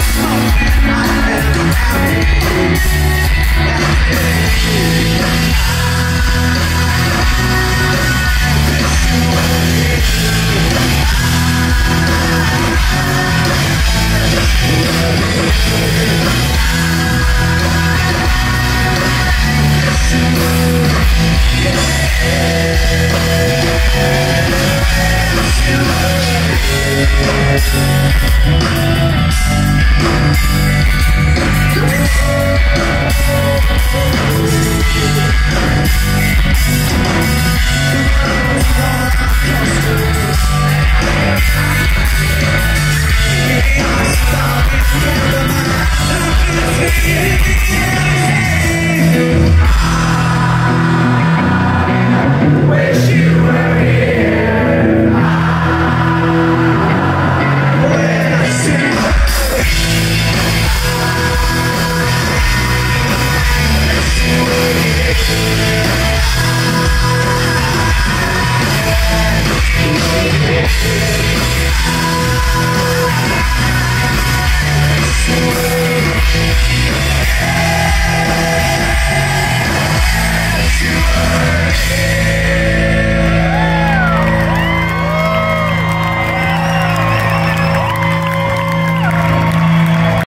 Yeah. Yeah.